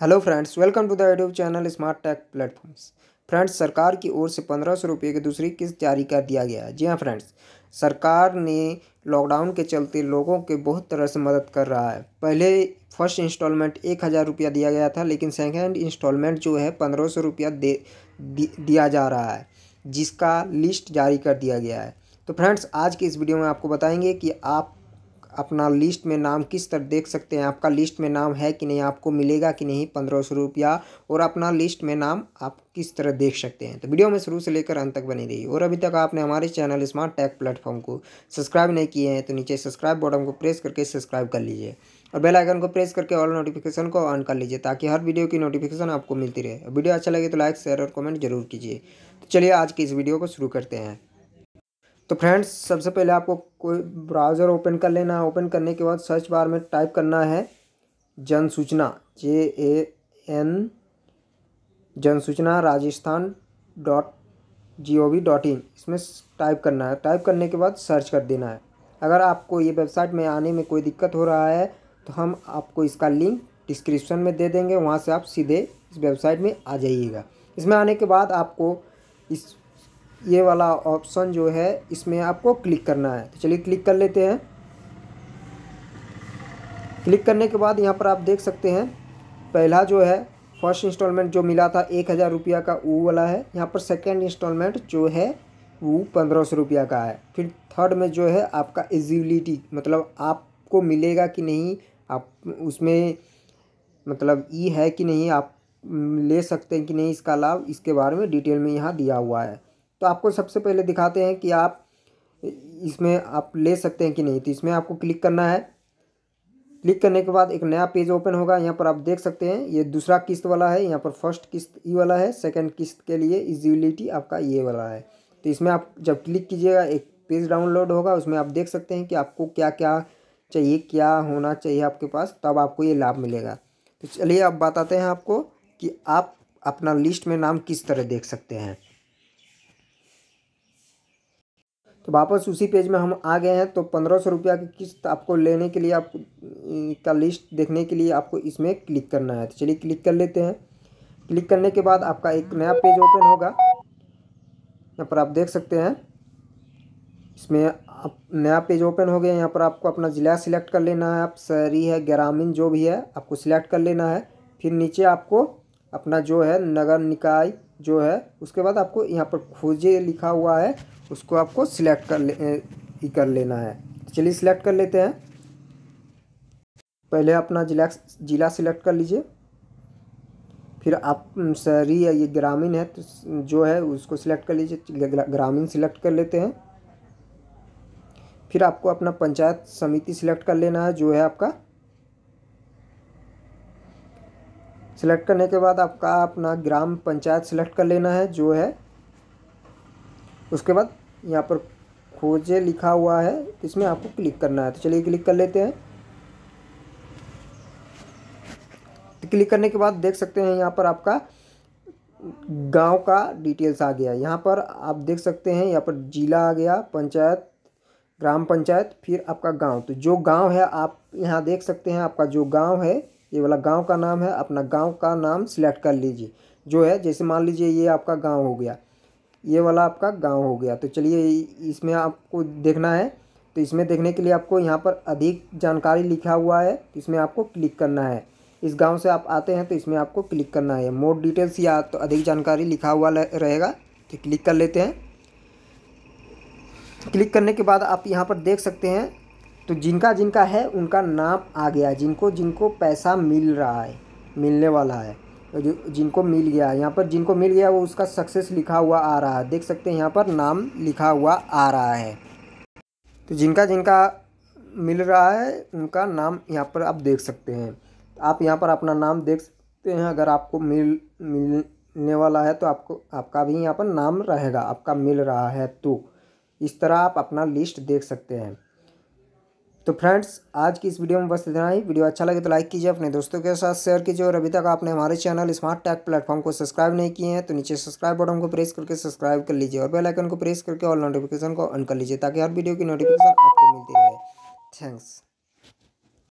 Hello friends welcome to the YouTube channel smart tech platforms friends सरकार की ओर से पंद्रह सौ रुपये की दूसरी किस्त जारी कर दिया गया है। जी हाँ फ्रेंड्स सरकार ने लॉकडाउन के चलते लोगों के बहुत तरह से मदद कर रहा है। पहले फ़र्स्ट इंस्टॉलमेंट एक हज़ार रुपया दिया गया था लेकिन सेकेंड इंस्टॉलमेंट जो है पंद्रह सौ रुपया दे दि, दिया जा रहा है जिसका लिस्ट जारी कर दिया गया है। तो फ्रेंड्स आज की इस वीडियो में आपको बताएँगे कि आप अपना लिस्ट में नाम किस तरह देख सकते हैं? आपका लिस्ट में नाम है कि नहीं, आपको मिलेगा कि नहीं? पंद्रह सौ रुपया। और अपना लिस्ट में नाम आप किस तरह देख सकते हैं? तो वीडियो में शुरू से लेकर अंत तक बनी रही और अभी तक आपने हमारे चैनल स्मार्ट टैग प्लेटफॉर्म को सब्सक्राइब नहीं किए हैं तो नीचे सब्सक्राइब बटन को प्रेस करके सब्सक्राइब कर लीजिए। और बेल आइकन को प्रेस करके ऑल नोटिफिकेशन को ऑन कर लीजिए, ताकि हर वीडियो की नोटिफिकेशन आपको मिलती रहे। वीडियो अच्छा लगे तो लाइक शेयर और कमेंट ज़रूर कीजिए। तो चलिए आज की इस वीडियो को शुरू करते हैं। तो फ्रेंड्स, सबसे पहले आपको कोई ब्राउज़र ओपन कर लेना है। ओपन करने के बाद सर्च बार में टाइप करना है जन सूचना जे A N Jan Soochna Rajasthan dot G O V dot in. इसमें टाइप करना है। टाइप करने के बाद सर्च कर देना है। अगर आपको ये वेबसाइट में आने में कोई दिक्कत हो रहा है तो हम आपको इसका लिंक डिस्क्रिप्शन में दे देंगे। वहाँ से आप सीधे इस वेबसाइट में आ जाइएगा। इसमें आने के बाद आपको इस ये वाला ऑप्शन जो है, इसमें आपको क्लिक करना है। तो चलिए क्लिक कर लेते हैं। क्लिक करने के बाद यहाँ पर आप देख सकते हैं, पहला जो है फ़र्स्ट इंस्टॉलमेंट जो मिला था एक हज़ार रुपया का, वो वाला है। यहाँ पर सेकेंड इंस्टॉलमेंट जो है, वो पंद्रह सौ रुपया का है। फिर थर्ड में जो है, आपका एजिबिलिटी मतलब आपको मिलेगा कि नहीं, आप उसमें मतलब ई है कि नहीं, आप ले सकते हैं कि नहीं, इसका लाभ इसके बारे में डिटेल में यहाँ दिया हुआ है। तो आपको सबसे पहले दिखाते हैं कि आप इसमें आप ले सकते हैं कि नहीं। तो इसमें आपको क्लिक करना है। क्लिक करने के बाद एक नया पेज ओपन होगा। यहाँ पर आप देख सकते हैं, ये दूसरा किस्त वाला है। यहाँ पर फ़र्स्ट किस्त ई वाला है, सेकंड किस्त के लिए इजिबिलिटी आपका ये वाला है। तो इसमें आप जब क्लिक कीजिएगा, एक पेज डाउनलोड होगा। उसमें आप देख सकते हैं कि आपको क्या क्या चाहिए, क्या होना चाहिए आपके पास, तब आपको ये लाभ मिलेगा। तो चलिए अब बताते हैं आपको कि आप अपना लिस्ट में नाम किस तरह देख सकते हैं। तो वापस उसी पेज में हम आ गए हैं तो पंद्रह सौ रुपया की किस्त आपको लेने के लिए आप, का लिस्ट देखने के लिए आपको इसमें क्लिक करना है। तो चलिए क्लिक कर लेते हैं। क्लिक करने के बाद आपका एक नया पेज ओपन होगा। यहाँ पर आप देख सकते हैं। इसमें आप, नया पेज ओपन हो गया। यहाँ पर आपको अपना ज़िला सिलेक्ट कर लेना है। आप शहरी है, ग्रामीण जो भी है, आपको सिलेक्ट कर लेना है। फिर नीचे आपको अपना जो है नगर निकाय जो है, उसके बाद आपको यहाँ पर खोजे लिखा हुआ है, उसको आपको सिलेक्ट कर ले कर लेना है। चलिए सिलेक्ट कर लेते हैं। पहले अपना जिला जिला सिलेक्ट कर लीजिए। फिर आप, शहरी या ये ग्रामीण है तो जो है, उसको सिलेक्ट कर लीजिए। ग्रामीण सिलेक्ट कर लेते हैं। फिर आपको अपना पंचायत समिति सिलेक्ट कर लेना है, जो है आपका सिलेक्ट करने के बाद आपका अपना ग्राम पंचायत सिलेक्ट कर लेना है, जो है। उसके बाद यहाँ पर खोजे लिखा हुआ है, इसमें आपको क्लिक करना है। तो चलिए क्लिक कर लेते हैं। तो क्लिक करने के बाद देख सकते हैं यहाँ पर आपका गाँव का डिटेल्स आ गया। यहाँ पर आप देख सकते हैं, यहाँ पर जिला आ गया, पंचायत, ग्राम पंचायत, फिर आपका गाँव। तो जो गाँव है, आप यहाँ देख सकते हैं, आपका जो गाँव है ये वाला गाँव का नाम है, अपना गाँव का नाम सिलेक्ट कर लीजिए। जो है, जैसे मान लीजिए ये आपका गाँव हो गया, ये वाला आपका गाँव हो गया। तो चलिए, इसमें आपको देखना है। तो इसमें देखने के लिए आपको यहाँ पर अधिक जानकारी लिखा हुआ है तो इसमें आपको क्लिक करना है। इस गाँव से आप आते हैं तो इसमें आपको क्लिक करना है। मोर डिटेल्स या तो अधिक जानकारी लिखा हुआ रहेगा तो क्लिक कर लेते हैं। क्लिक करने के बाद आप यहाँ पर देख सकते हैं तो जिनका जिनका है, उनका नाम आ गया जिनको जिनको पैसा मिल रहा है, मिलने वाला है जो जिनको मिल गया यहाँ पर जिनको मिल गया, वो उसका सक्सेस लिखा हुआ आ रहा है। देख सकते हैं यहाँ पर नाम लिखा हुआ आ रहा है। तो जिनका जिनका मिल रहा है, उनका नाम यहाँ पर आप देख सकते हैं। आप यहाँ पर अपना नाम देख सकते हैं। अगर आपको मिल, मिलने वाला है तो आपको, आपका भी यहाँ पर नाम रहेगा। आपका मिल रहा है तो। इस तरह आप अपना लिस्ट देख सकते हैं। तो फ्रेंड्स, आज की इस वीडियो में बस इतना ही। वीडियो अच्छा लगे तो लाइक कीजिए, अपने दोस्तों के साथ शेयर कीजिए, और अभी तक आपने हमारे चैनल स्मार्ट टैक प्लेटफॉर्म को सब्सक्राइब नहीं किए हैं तो नीचे सब्सक्राइब बटन को प्रेस करके सब्सक्राइब कर लीजिए, और बेल आइकन को प्रेस करके ऑल नोटिफिकेशन को ऑन कर लीजिए, ताकि हर वीडियो की नोटिफिकेशन आपको मिलती रहे। थैंक्स।